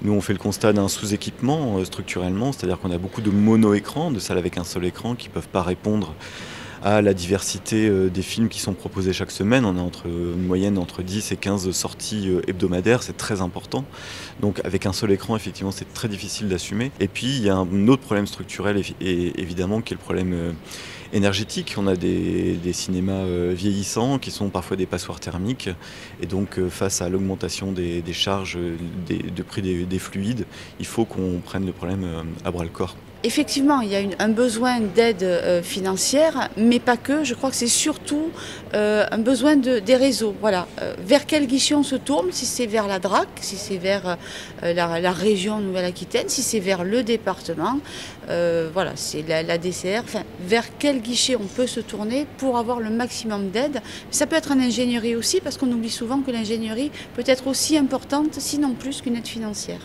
Nous, on fait le constat d'un sous-équipement euh, structurellement, c'est-à-dire qu'on a beaucoup de mono-écrans, de salles avec un seul écran qui ne peuvent pas répondre à la diversité euh, des films qui sont proposés chaque semaine. On a entre, une moyenne entre 10 et 15 sorties euh, hebdomadaires, c'est très important. Donc avec un seul écran, effectivement, c'est très difficile d'assumer. Et puis, il y a un autre problème structurel, évidemment, qui est le problème énergétique. On a des, cinémas vieillissants qui sont parfois des passoires thermiques. Et donc, face à l'augmentation des, charges, de prix des fluides, il faut qu'on prenne le problème à bras le corps. Effectivement, il y a un besoin d'aide euh, financière, mais pas que. Je crois que c'est surtout euh, un besoin de, des réseaux. Voilà. Euh, vers quel guichet on se tourne? Si c'est vers la DRAC, si c'est vers la, région Nouvelle-Aquitaine, si c'est vers le département, voilà, c'est la, DCR. Enfin, vers guichet on peut se tourner pour avoir le maximum d'aide Ça peut être en ingénierie aussi, parce qu'on oublie souvent que l'ingénierie peut être aussi importante, sinon plus qu'une aide financière.